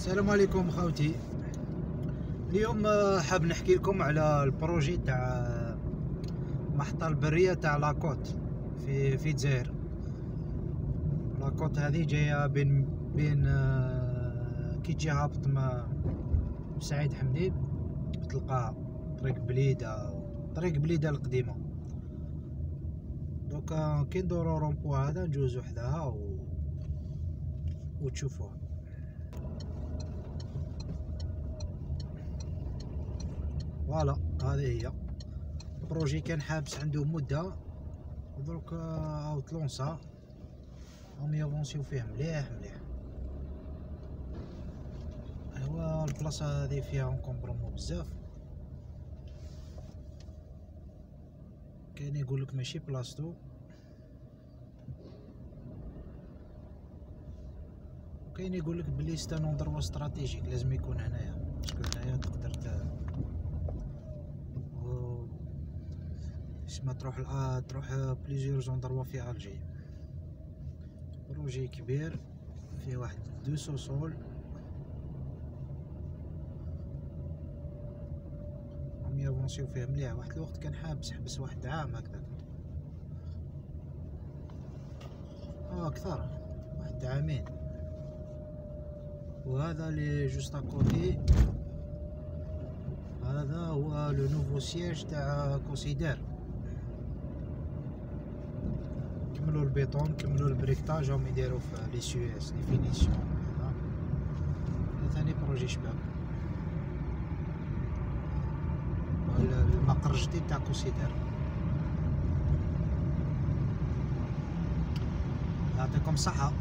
السلام عليكم خوتي. اليوم آه، حاب نحكي لكم على ال projet تاع المحطة البرية تاع لاكوت في في الجزائر. لاكوت هذه جاية بين بين آه، كي تجي هابط من سعيد حمدين تلقى طريق بليدة طريق بليدة القديمة. دوكا كي ندورو رومبو هذا نجوزو حداها و... وتشوفوها voilà هذه هي. projet كان حابس عنده مدة ودروك هاو تلونسا راهم يافونسيو فيه مليح مليح. أيوا البلاصة هذه فيها encombrement بزاف. كاين يقولك ماشي بلاصتو. وكاين يقولك بلي c'est un endroit stratégique لازم يكون هنايا. parce que هنايا تقدر ما تروح الآ تروح plusieurs endroits في ألجي. projet كبير فيه واحد deux sous-sols. هم يافونسيو فيه مليح. واحد الوقت كان حابس حبس واحد عام هكذاك. آه أكثر. واحد عامين. وهذا لي juste à côté هذا هو le nouveau siège تاع كوسيدار. كملوا البيطون كملوا ال briquetage هم يديروا في les CES les finitions. هذا ثاني projet شباب. المقر الجديد تاع كوسيدار يعطيكم الصحة.